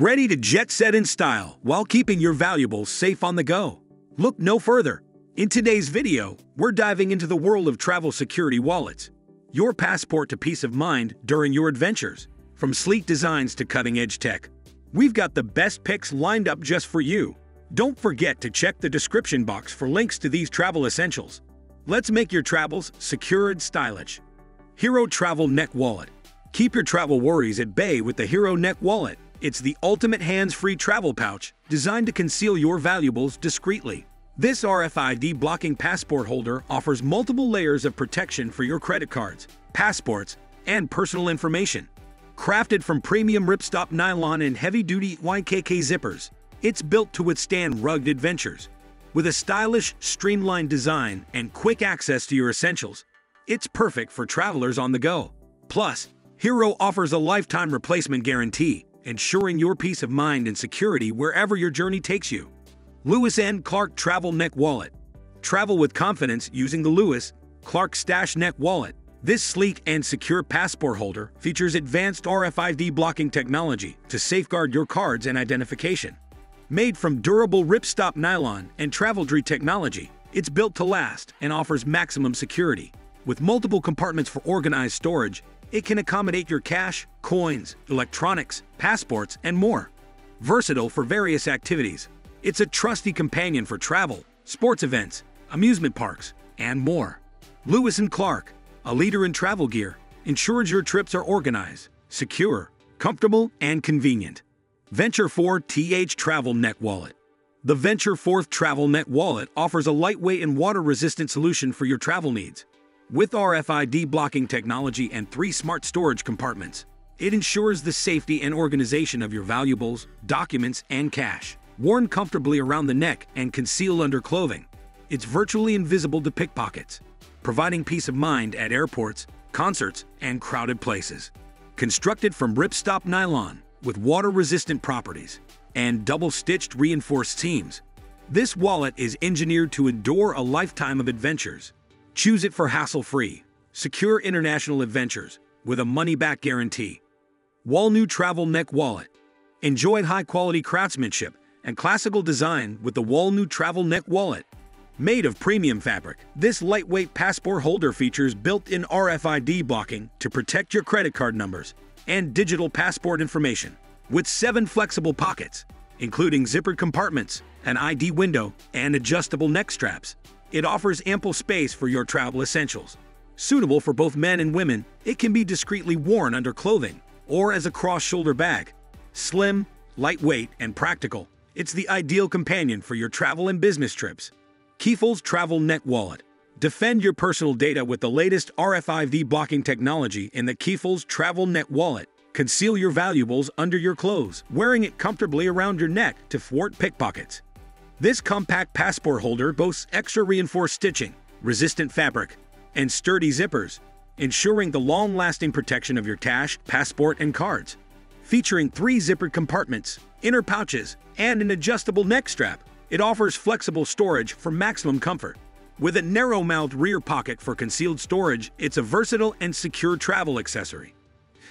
Ready to jet set in style while keeping your valuables safe on the go. Look no further. In today's video, we're diving into the world of travel security wallets. Your passport to peace of mind during your adventures. From sleek designs to cutting edge tech, we've got the best picks lined up just for you. Don't forget to check the description box for links to these travel essentials. Let's make your travels secure and stylish. Hero Travel Neck Wallet. Keep your travel worries at bay with the Hero Neck Wallet. It's the ultimate hands-free travel pouch designed to conceal your valuables discreetly. This RFID blocking passport holder offers multiple layers of protection for your credit cards, passports, and personal information. Crafted from premium ripstop nylon and heavy-duty YKK zippers, it's built to withstand rugged adventures. With a stylish, streamlined design and quick access to your essentials, it's perfect for travelers on the go. Plus, Hero offers a lifetime replacement guarantee, ensuring your peace of mind and security wherever your journey takes you. Lewis N. Clark Travel Neck Wallet. Travel with confidence using the Lewis Clark Stash Neck Wallet. This sleek and secure passport holder features advanced RFID blocking technology to safeguard your cards and identification. Made from durable ripstop nylon and Traveldry technology, it's built to last and offers maximum security. With multiple compartments for organized storage, it can accommodate your cash, coins, electronics, passports, and more. Versatile for various activities, it's a trusty companion for travel, sports events, amusement parks, and more. Lewis & Clark, a leader in travel gear, ensures your trips are organized, secure, comfortable, and convenient. Venture 4 TH Travel Neck Wallet. The Venture 4th Travel Neck Wallet offers a lightweight and water-resistant solution for your travel needs. With RFID blocking technology and three smart storage compartments, it ensures the safety and organization of your valuables, documents, and cash. Worn comfortably around the neck and concealed under clothing, it's virtually invisible to pickpockets, providing peace of mind at airports, concerts, and crowded places. Constructed from ripstop nylon with water-resistant properties and double-stitched reinforced seams, this wallet is engineered to endure a lifetime of adventures Choose it for hassle-free, secure international adventures with a money-back guarantee. Walnew Travel Neck Wallet. Enjoy high-quality craftsmanship and classical design with the Walnew Travel Neck Wallet. Made of premium fabric, this lightweight passport holder features built-in RFID blocking to protect your credit card numbers and digital passport information. With seven flexible pockets, including zippered compartments, an ID window, and adjustable neck straps, it offers ample space for your travel essentials. Suitable for both men and women, it can be discreetly worn under clothing or as a cross-shoulder bag. Slim, lightweight, and practical, it's the ideal companion for your travel and business trips. Keafols Travel Net Wallet. Defend your personal data with the latest RFID blocking technology in the Keafols Travel Net Wallet. Conceal your valuables under your clothes, wearing it comfortably around your neck to thwart pickpockets. This compact passport holder boasts extra reinforced stitching, resistant fabric, and sturdy zippers, ensuring the long-lasting protection of your cash, passport, and cards. Featuring three zippered compartments, inner pouches, and an adjustable neck strap, it offers flexible storage for maximum comfort. With a narrow-mouthed rear pocket for concealed storage, it's a versatile and secure travel accessory.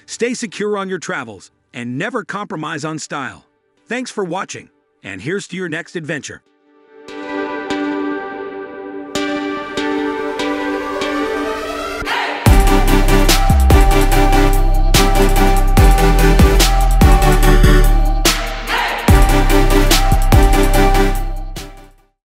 Stay secure on your travels and never compromise on style. Thanks for watching and here's to your next adventure.